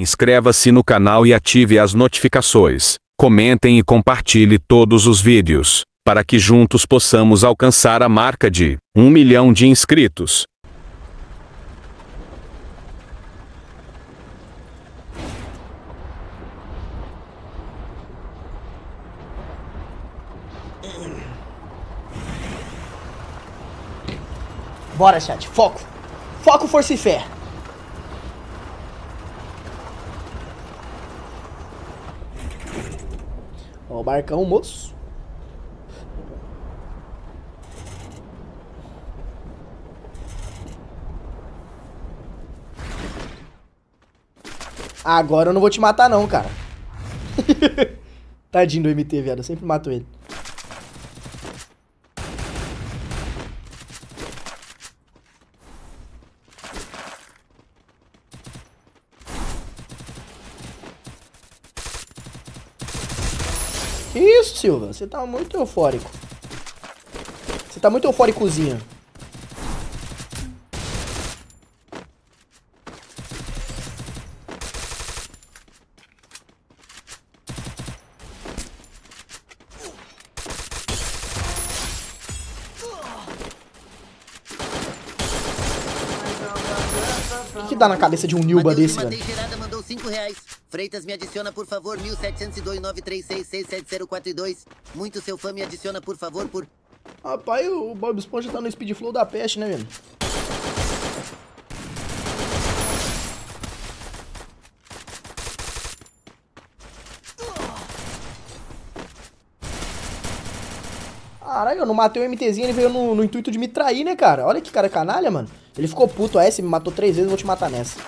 Inscreva-se no canal e ative as notificações. Comentem e compartilhe todos os vídeos, para que juntos possamos alcançar a marca de 1 milhão de inscritos. Bora, chat. Foco. Foco, força e fé. Ó o barcão, moço. Agora eu não vou te matar não, cara. Tadinho do MT, viado. Eu sempre mato ele. Que isso, Silva? Você tá muito eufórico. Você tá muito eufóricozinho. O que, que dá na cabeça de um Nilba desse, de velho? Mateus Gerada mandou 5 reais. Freitas me adiciona, por favor, 1702-936-67042. Muito seu fã me adiciona, por favor, por... Rapaz, o Bob Esponja tá no speed flow da peste, né, velho? Caralho, eu não matei o MTzinho, ele veio no, no intuito de me trair, né, cara? Olha que cara canalha, mano. Ele ficou puto, é, você me matou três vezes, vou te matar nessa.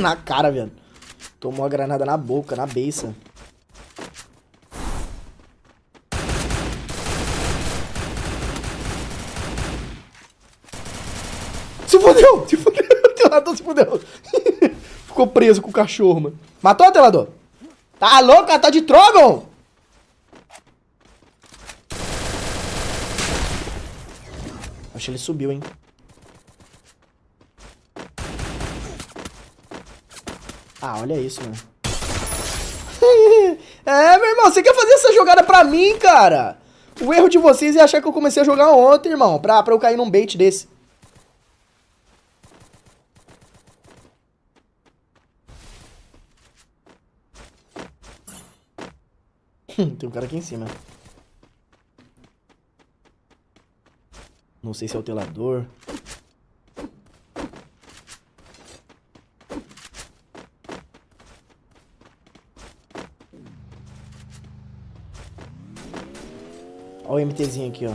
Na cara, velho. Tomou a granada na boca, na beiça. Se fudeu! Se fudeu! O telador se fudeu! Ficou preso com o cachorro, mano. Matou o telador? Tá louco? Tá de Trogon! Acho que ele subiu, hein? Ah, olha isso, mano. é, meu irmão, você quer fazer essa jogada pra mim, cara? O erro de vocês é achar que eu comecei a jogar ontem, irmão, pra, pra eu cair num bait desse. Tem um cara aqui em cima. Não sei se é o telador. MTzinho aqui, ó.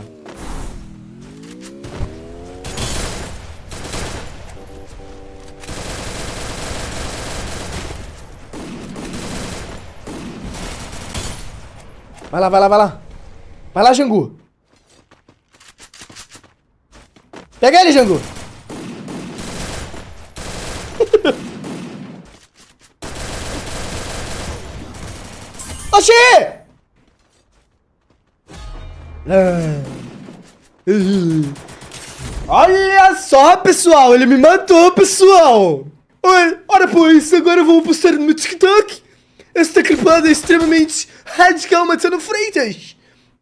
Vai lá, vai lá, vai lá. Vai lá, Jangu. Pega ele, Jangu. Oxê! Olha só, pessoal, ele me matou, pessoal. Oi, ora pois, agora eu vou postar no meu TikTok. Esta clipada é extremamente radical matando Freitas.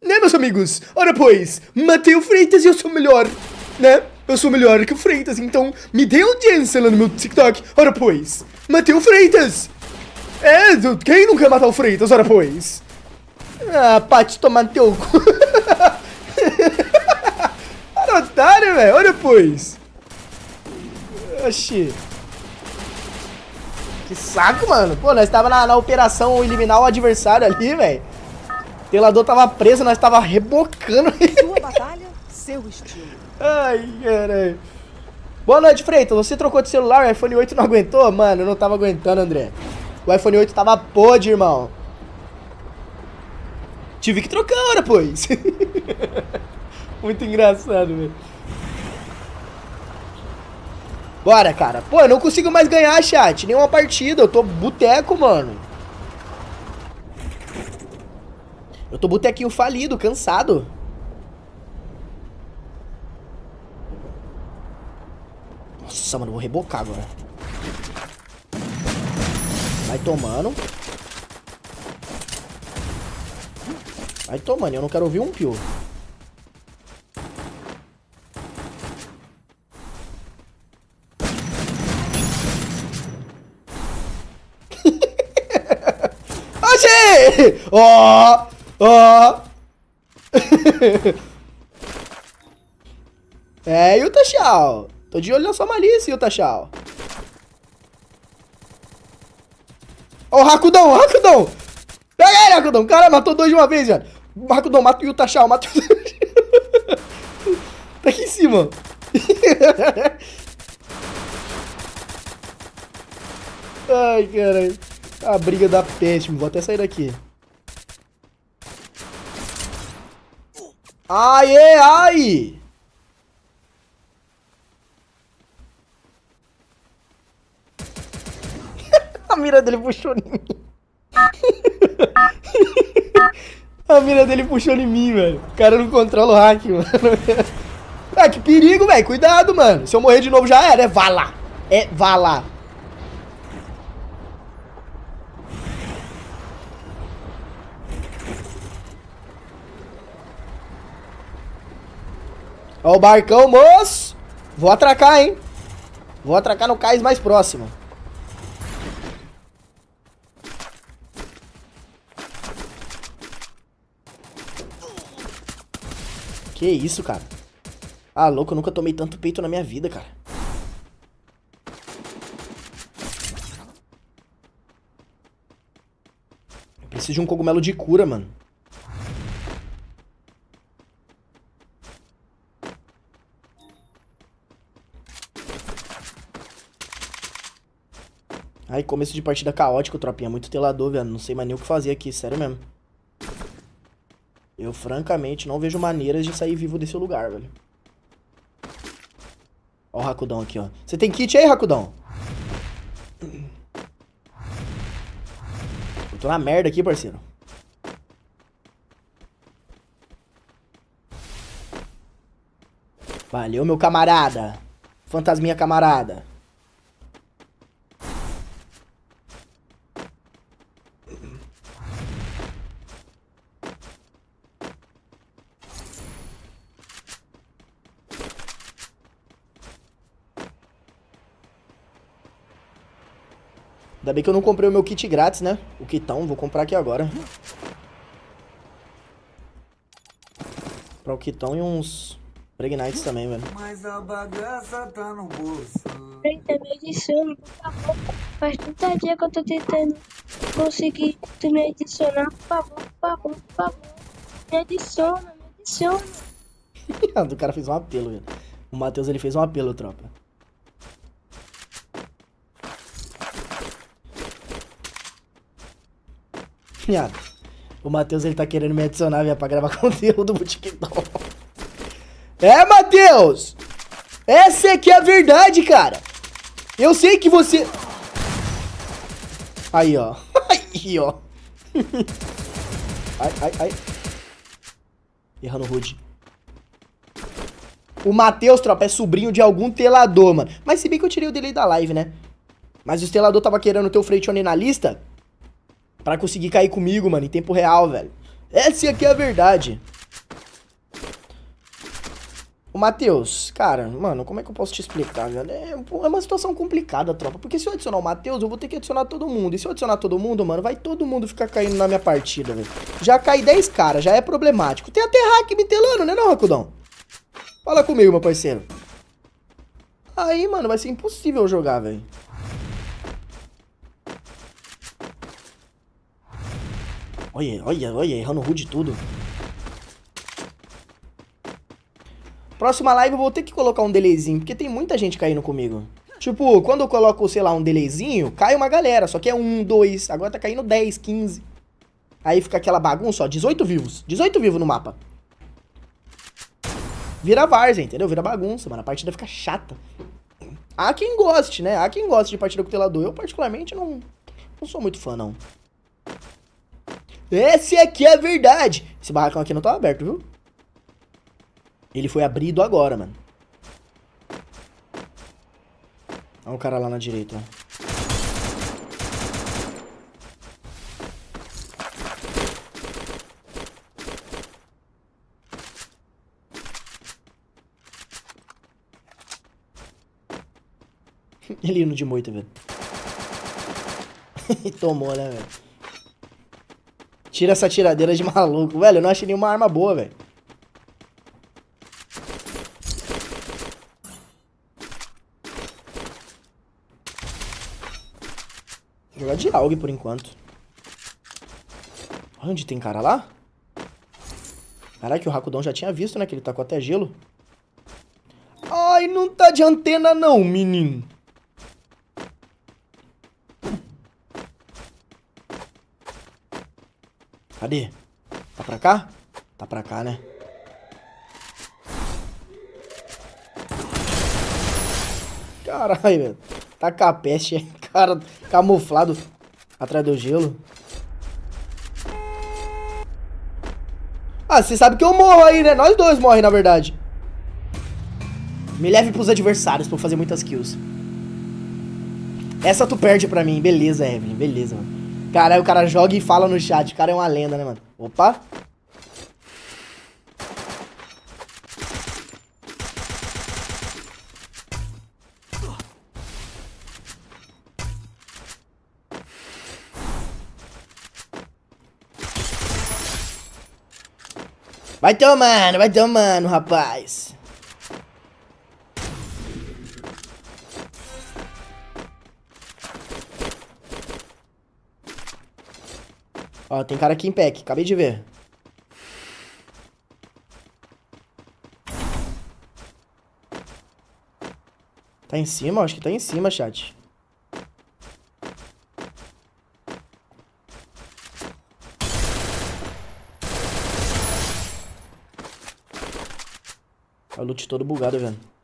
Né, meus amigos? Ora pois, matei o Freitas e eu sou melhor, né? Eu sou melhor que o Freitas, então me dê audiência lá no meu TikTok. Ora pois, matei o Freitas. É, quem quer matar o Freitas, ora pois? Ah, Paty, tomar teu cu. Otário, velho. Olha, pois. Oxi. Que saco, mano. Pô, nós tava na, na operação eliminar o adversário ali, velho. O telador tava preso, nós tava rebocando. Sua batalha, seu estilo. Ai, caralho. Boa noite, Freitas. Você trocou de celular, o iPhone 8 não aguentou? Mano, eu não tava aguentando, André. O iPhone 8 tava podre, irmão. Tive que trocar, ora, pois. Muito engraçado, velho. Bora, cara. Pô, eu não consigo mais ganhar, chat. Nenhuma partida. Eu tô boteco, mano. Eu tô botequinho falido, cansado. Nossa, mano, vou rebocar agora. Vai tomando. Vai tomando, eu não quero ouvir um pio. Ó! Ó! é, Yuta Shao. Tô de olho na sua malícia, Yuta Shao. Ó o Hakudão, Hakudão! Pega ele, Hakudão! Cara, matou dois de uma vez, velho. Hakudão, mata o Yuta Shao, mata o... tá aqui em cima. Ai, caralho. A briga da peste, vou até sair daqui. Ai, ai! A mira dele puxou em mim. A mira dele puxou em mim, velho. O cara não controla o hack, mano. Ah, que perigo, velho. Cuidado, mano. Se eu morrer de novo já era. É vala. É vala. Ó o barcão, moço. Vou atracar, hein. Vou atracar no cais mais próximo. Que isso, cara? Ah, louco, eu nunca tomei tanto peito na minha vida, cara. Eu preciso de um cogumelo de cura, mano. Ai, começo de partida caótico, tropinha. Muito telador, velho. Não sei mais nem o que fazer aqui, sério mesmo. Eu, francamente, não vejo maneiras de sair vivo desse lugar, velho. Ó o Rakudão aqui, ó. Você tem kit aí, Rakudão? Eu tô na merda aqui, parceiro. Valeu, meu camarada. Fantasminha camarada. Ainda bem que eu não comprei o meu kit grátis, né? O kitão, vou comprar aqui agora. Pra o kitão e uns Pregnites também, velho. Mas a bagaça tá no bolso. Eita, me adiciona, por favor. Faz 30 dias que eu tô tentando conseguir tu me adicionar. Por favor, por favor, por favor. Me adiciona, me adiciona. o cara fez um apelo, velho. O Matheus, ele fez um apelo, tropa. O Matheus, ele tá querendo me adicionar, velho, pra gravar conteúdo do TikTok. É, Matheus! Essa aqui é a verdade, cara. Eu sei que você... Aí, ó. Aí, ó. Ai, ai, ai. Errando o Rude. O Matheus, tropa, é sobrinho de algum telador, mano. Mas se bem que eu tirei o delay da live, né? Mas o telador tava querendo ter o Freitione na lista pra conseguir cair comigo, mano, em tempo real, velho. Essa aqui é a verdade. Ô, Matheus, cara, mano, como é que eu posso te explicar, velho? É, é uma situação complicada, tropa. Porque se eu adicionar o Matheus, eu vou ter que adicionar todo mundo. E se eu adicionar todo mundo, mano, vai todo mundo ficar caindo na minha partida, velho. Já cai 10 caras, já é problemático. Tem até hack me telando, né não, Racudão? Fala comigo, meu parceiro. Aí, mano, vai ser impossível jogar, velho. Olha, olha, olha, errando rude tudo. Próxima live eu vou ter que colocar um delayzinho, porque tem muita gente caindo comigo. Tipo, quando eu coloco, sei lá, um delayzinho, cai uma galera, só que é um, dois, agora tá caindo 10, 15. Aí fica aquela bagunça, ó, 18 vivos, 18 vivos no mapa. Vira várzea, entendeu? Vira bagunça, mano, a partida fica chata. Há quem goste, né? Há quem goste de partida com telador. Eu, particularmente, não, não sou muito fã, não. Essa aqui é a verdade. Esse barracão aqui não tá aberto, viu? Ele foi abrido agora, mano. Olha o cara lá na direita. Ele indo de moita, velho. Tomou, né, velho? Tira essa tiradeira de maluco. Velho, eu não achei nenhuma arma boa, velho. Vou jogar de AUG por enquanto. Onde tem cara lá? Caraca, o Rakudão já tinha visto, né? Que ele tá com até gelo. Ai, não tá de antena não, menino. Cadê? Tá pra cá? Tá pra cá, né? Caralho, velho. Tá com a peste, cara camuflado atrás do gelo. Ah, você sabe que eu morro aí, né? Nós dois morrem, na verdade. Me leve pros adversários pra eu fazer muitas kills. Essa tu perde pra mim. Beleza, Evelyn. Beleza, mano. Cara, aí o cara joga e fala no chat. O cara é uma lenda, né, mano? Opa. Vai tomando, vai tomando, rapaz. Ó, tem cara aqui em pack, acabei de ver. Tá em cima? Acho que tá em cima, chat. O loot todo bugado, velho.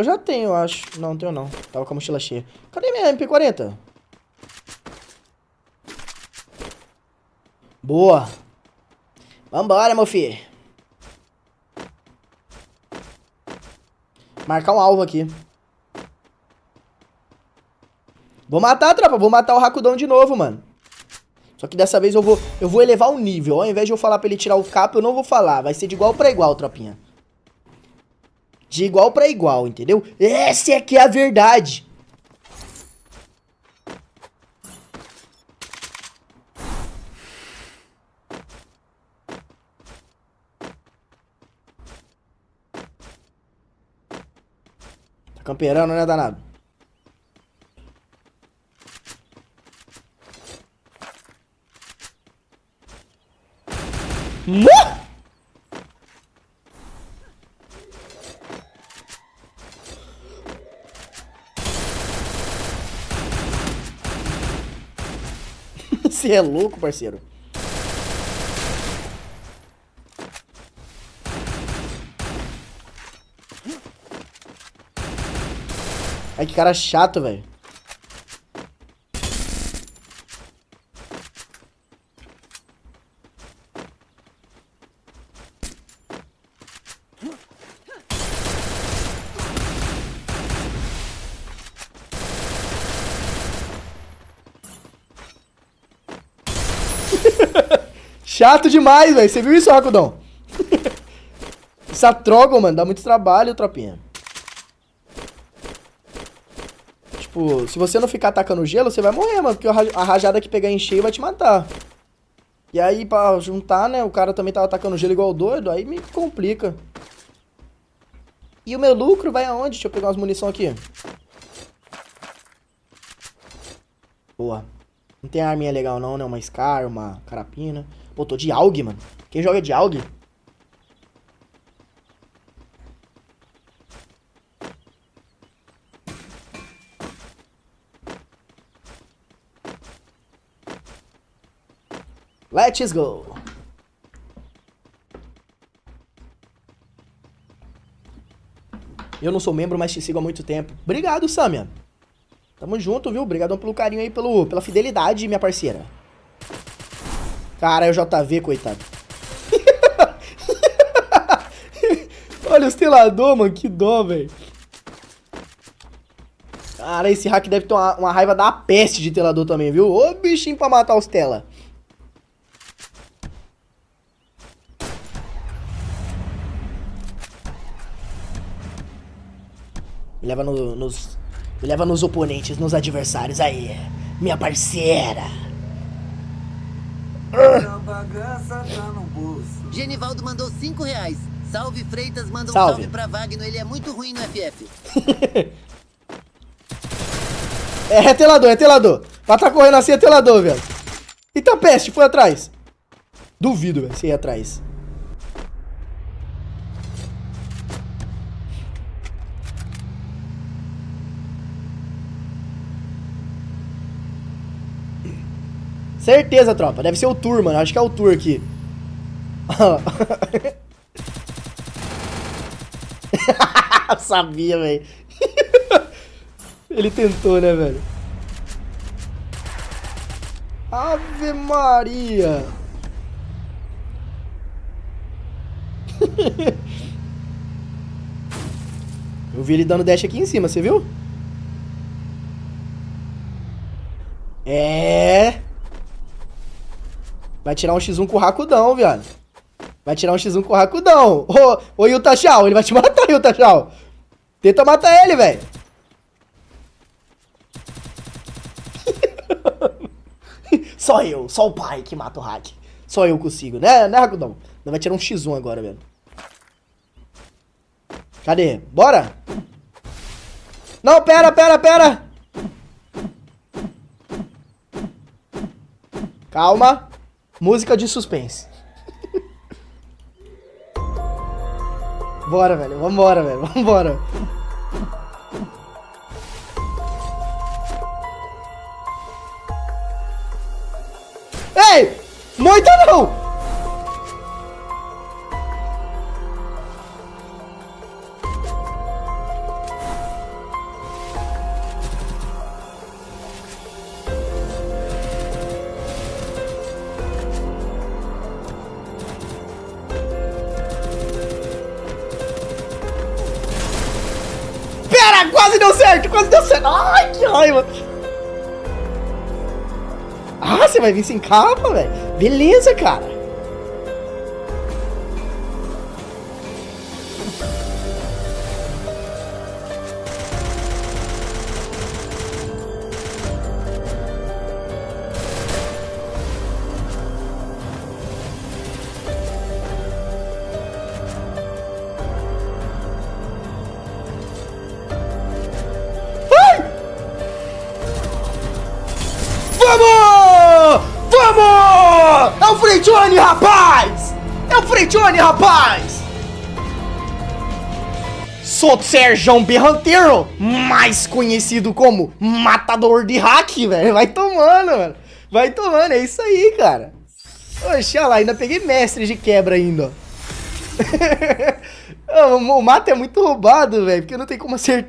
Eu já tenho, acho. Não, tenho não. Tava com a mochila cheia. Cadê minha MP40? Boa. Vambora, meu filho. Marcar um alvo aqui. Vou matar, tropa. Vou matar o Rakudão de novo, mano. Só que dessa vez eu vou, eu vou elevar o nível. Ao invés de eu falar pra ele tirar o capa, eu não vou falar. Vai ser de igual pra igual, tropinha. De igual pra igual, entendeu? Essa é que é a verdade. Tá camperando, né, danado? Mu! Você é louco, parceiro. Ai, que cara chato, velho. Chato demais, velho. Você viu isso, Rakudão? Essa troca, mano, dá muito trabalho, tropinha. Tipo, se você não ficar atacando gelo, você vai morrer, mano. Porque a rajada que pegar em cheio vai te matar. E aí, pra juntar, né, o cara também tava atacando gelo igual doido, aí me complica. E o meu lucro vai aonde? Deixa eu pegar umas munição aqui. Boa. Não tem arminha legal não, né? Uma Scar, uma carapina. Pô, tô de AUG, mano. Quem joga de AUG? Let's go. Eu não sou membro, mas te sigo há muito tempo. Obrigado, Samia. Tamo junto, viu? Obrigadão pelo carinho aí, pelo, pela fidelidade, minha parceira. Cara, é o JV, coitado. Olha os telador, mano. Que dó, velho. Cara, esse hack deve ter uma, uma, raiva da peste de telador também, viu? Ô bichinho pra matar os tela. Me leva no, nos. Me leva nos oponentes, nos adversários. Aí, minha parceira. A bagaça tá no bolso. Genivaldo mandou 5 reais. Salve Freitas, manda um Salve. salve, pra Wagner, ele é muito ruim no FF. É, é telador, é telador. Ela tá correndo assim, é telador, velho. Eita peste, foi atrás. Duvido, velho, se ir atrás. Certeza, tropa. Deve ser o Tour, mano. Acho que é o Tour aqui. Sabia, velho. Ele tentou, né, velho? Ave Maria! Eu vi ele dando dash aqui em cima, você viu? É. Vai tirar um X1 com o Rakudão, viado. Vai tirar um X1 com o Rakudão. Ô, ô Yuta Shao, ele vai te matar, Yuta Shao. Tenta matar ele, velho. só eu, só o pai que mata o hack. Só eu consigo, né, né, Rakudão? Não vai tirar um X1 agora, velho. Cadê? Bora? Não, pera, pera, pera. Calma. Música de suspense. Bora, velho. Vambora, velho. Vambora. Deu certo, quase deu certo. Ai, que raiva. Ah, você vai vir sem capa, velho? Beleza, cara. O Freitone, rapaz! É o Freitone, rapaz! Sou Serjão Berranteiro, mais conhecido como Matador de Hack, velho. Vai tomando, mano. Vai tomando, é isso aí, cara. Oxe, olha lá, ainda peguei mestre de quebra ainda, ó. O mato é muito roubado, velho, porque não tem como acertar.